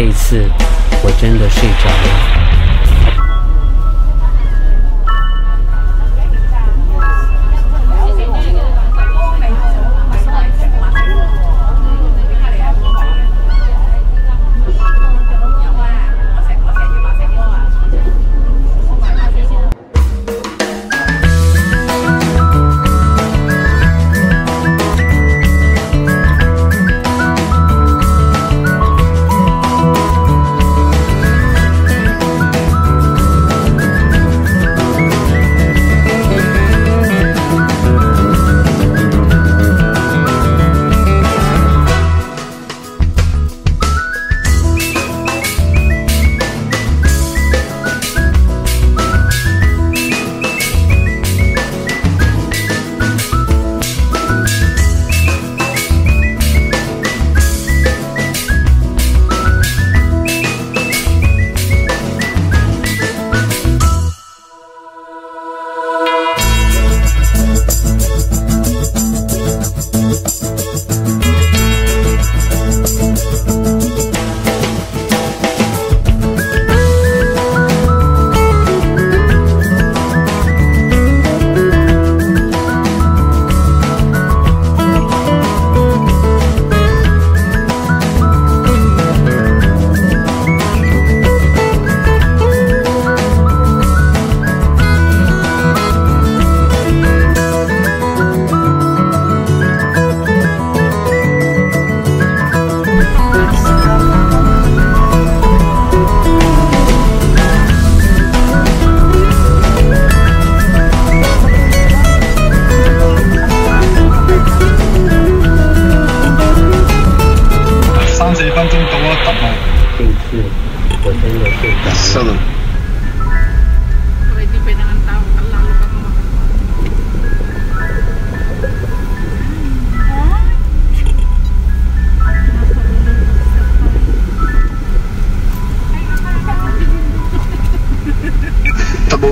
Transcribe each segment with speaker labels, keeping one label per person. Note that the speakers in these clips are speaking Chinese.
Speaker 1: 这一次我真的睡着了。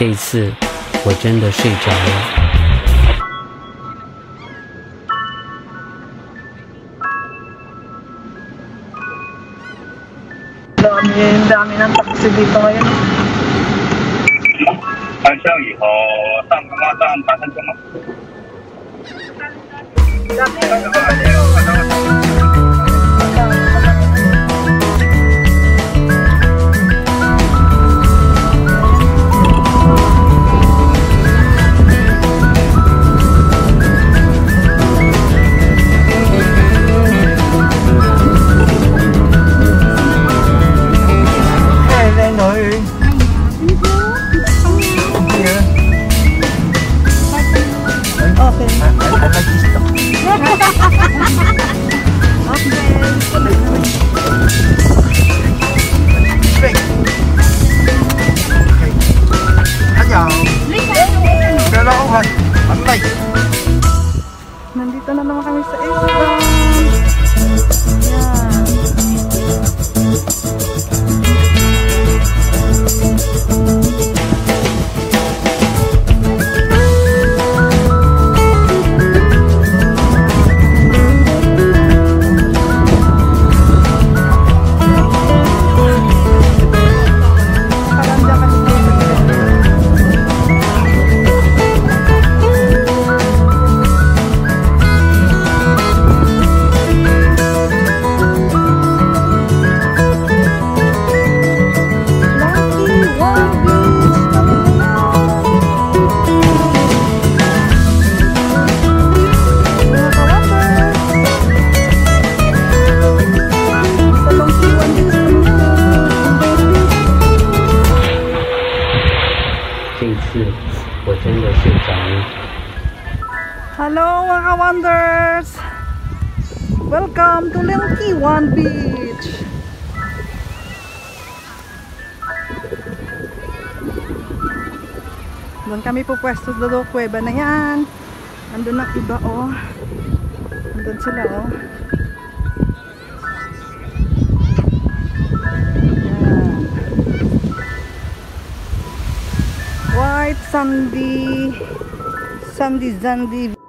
Speaker 1: 这一次，我真的睡着了。
Speaker 2: 老板，老板，
Speaker 3: 那票是几？上
Speaker 1: 的
Speaker 2: 上八？Doon kami po pupwesto sa do kuweba na yan. Andun ang iba oh. Andun sila oh. Ayan. White sandy sandy sandy